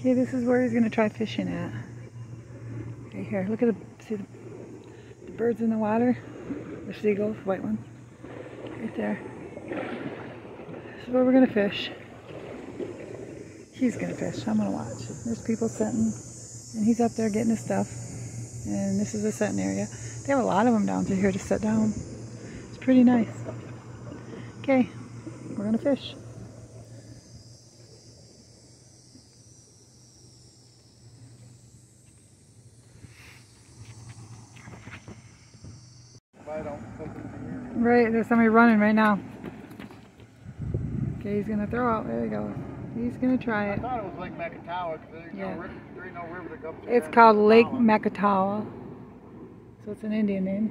Okay, this is where he's gonna try fishing at. Right here, look at the, see the, the birds in the water? The seagulls, white ones. Right there. This is where we're gonna fish. He's gonna fish, I'm gonna watch. There's people sitting, and he's up there getting his stuff. And this is the setting area. They have a lot of them down to here to sit down. It's pretty nice. Okay, we're gonna fish. Right, there's somebody running right now. Okay, he's gonna throw out. There he goes. He's gonna try I it. thought it was Lake Macatawa because Yeah. no there ain't no river that goes through It's called Lake Macatawa. Makatawa. So it's an Indian name.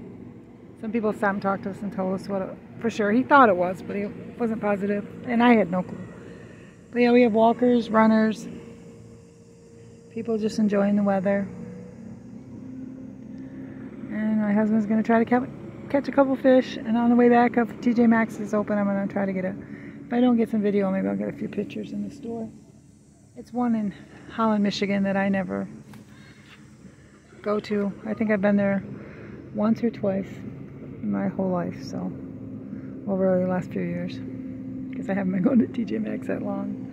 Some people stopped and talked to us and told us what it, for sure. He thought it was, but he wasn't positive. And I had no clue. But yeah, we have walkers, runners, people just enjoying the weather. And my husband's going to try to ca- catch a couple fish. And on the way back, up, TJ Maxx is open, I'm going to try to get a. If I don't get some video, maybe I'll get a few pictures in the store. It's one in Holland, Michigan that I never go to. I think I've been there once or twice in my whole life, so over the last few years. Because I haven't been going to TJ Maxx that long.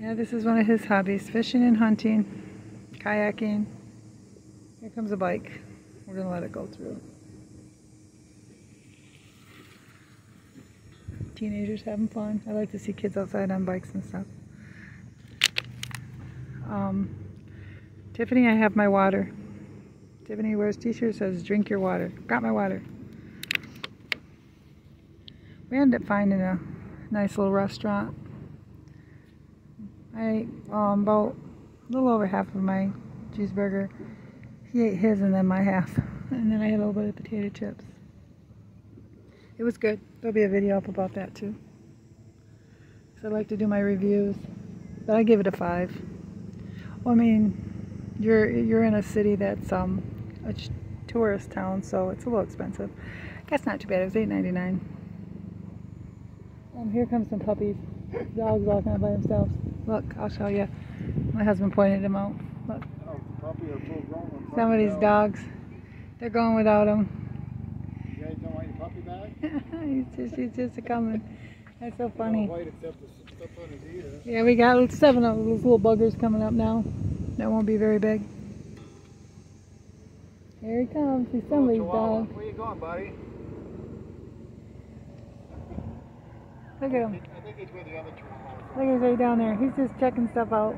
Yeah, this is one of his hobbies fishing and hunting, kayaking. Here comes a bike. We're going to let it go through. Teenagers having fun. I like to see kids outside on bikes and stuff. Um, Tiffany, I have my water. Tiffany wears t-shirt says drink your water. Got my water. We ended up finding a nice little restaurant. I ate um, about a little over half of my cheeseburger. He ate his and then my half. And then I had a little bit of potato chips. It was good. There'll be a video up about that too. So I like to do my reviews. But I give it a five. Well, I mean, you're you're in a city that's um a tourist town, so it's a little expensive. Guess not too bad. It was eight ninety nine. Um, here comes some puppies. Dogs walking out by themselves. Look, I'll show you. My husband pointed them out. Look, Oh, puppy or full grown. Some of these dogs. They're going without them. You guys don't want your puppy back? he's just he's just a coming. That's so funny. White except the stuff on his. Yeah, we got seven of those little buggers coming up now. That won't be very big. Here he comes. He's somebody's dog. Where you going, buddy? Look at him. I think he's with the other. Look at he's right down there. He's just checking stuff out.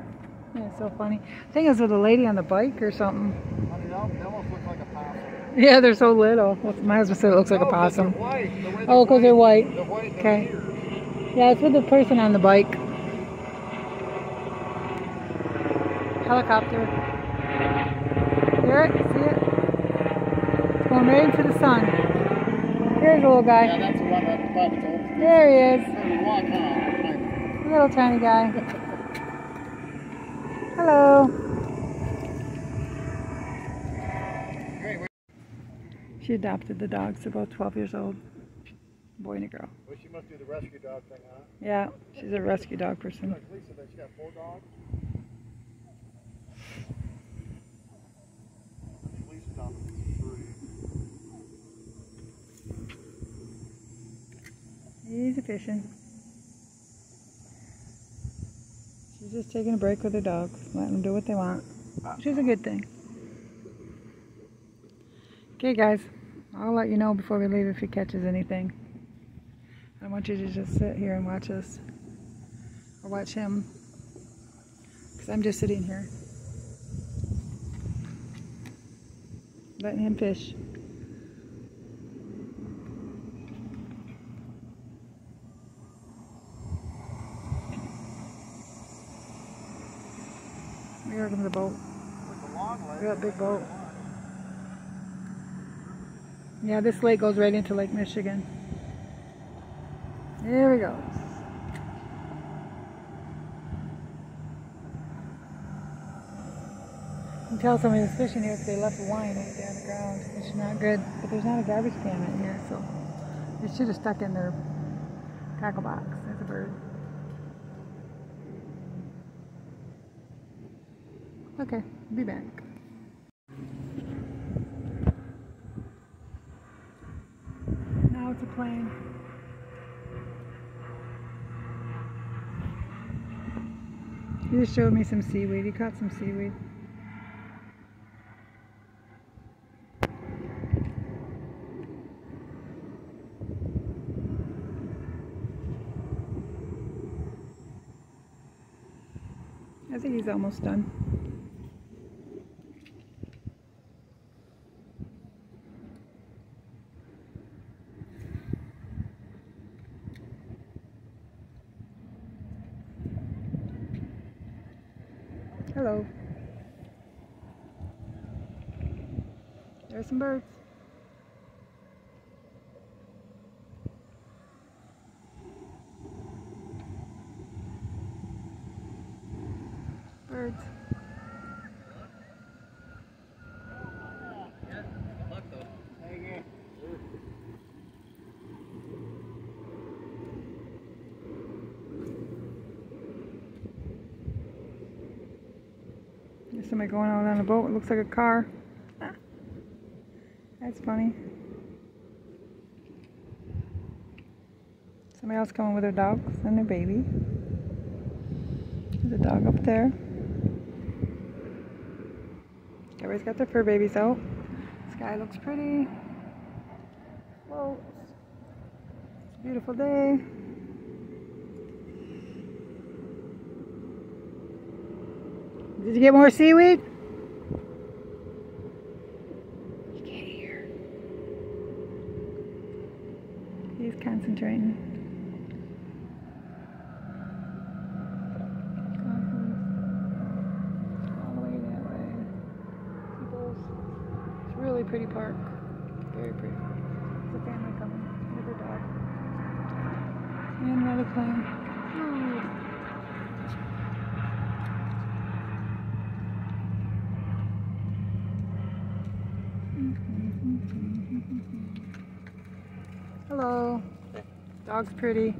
Yeah, so funny. I think it was with a lady on the bike or something. I mean, they almost look like a possum. Yeah, they're so little. My husband said it looks like a possum. They're white. The way Oh, 'cause they're white. They're white. Okay. the. Yeah, it's with the person on the bike. Helicopter. Hear it? See it? It's going right into the sun. Here's a little guy. Yeah, that's the one that Bob's. There he is. Hey, walk on. Little tiny guy. Hello. She adopted the dogs. They're both 12 years old. Boy and a girl. Well, she must do the rescue dog thing, huh? Yeah, she's a rescue dog person. Like Lisa, she got four dogs. Lisa adopted. Easy fishing. She's just taking a break with her dogs, letting them do what they want, which is a good thing. Okay, guys, I'll let you know before we leave if he catches anything. I want you to just sit here and watch us or watch him because I'm just sitting here letting him fish. Here comes the boat. A big boat. Yeah, this lake goes right into Lake Michigan. There we go. You can tell somebody was fishing here because they left wine right there on the ground, is not good. But there's not a garbage can in here, so they should have stuck in their tackle box. There's a bird. Okay, be back. Now it's a plane. He just showed me some seaweed. He caught some seaweed. I think he's almost done. Hello. There's some birds. Birds. There's somebody going out on a boat. It looks like a car. That's funny. Somebody else coming with their dogs and their baby. There's a dog up there. Everybody's got their fur babies out. Sky looks pretty. Whoa. It's a beautiful day. Did you get more seaweed? You can't hear. He's concentrating. All the way that way. People's. It's a really pretty park. Very pretty. There's a family coming with their dog. And another plane. Ooh. Hmm. Hello. Dog's pretty.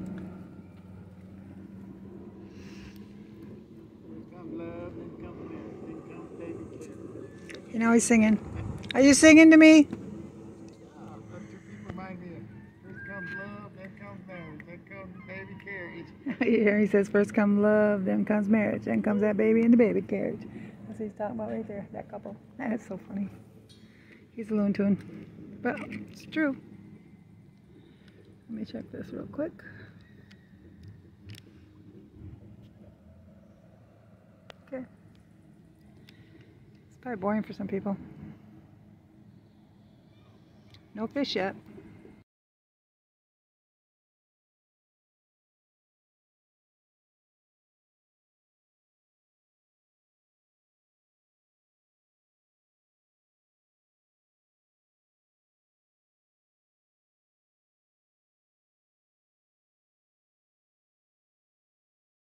You know he's singing. Are you singing to me? Ah, comes comes comes. Here he says, first come love, then comes marriage, then comes that baby in the baby carriage. That's what he's talking about right there, that couple. That is so funny. He's a loon tune. But it's true. Let me check this real quick. Okay. It's probably boring for some people. No fish yet.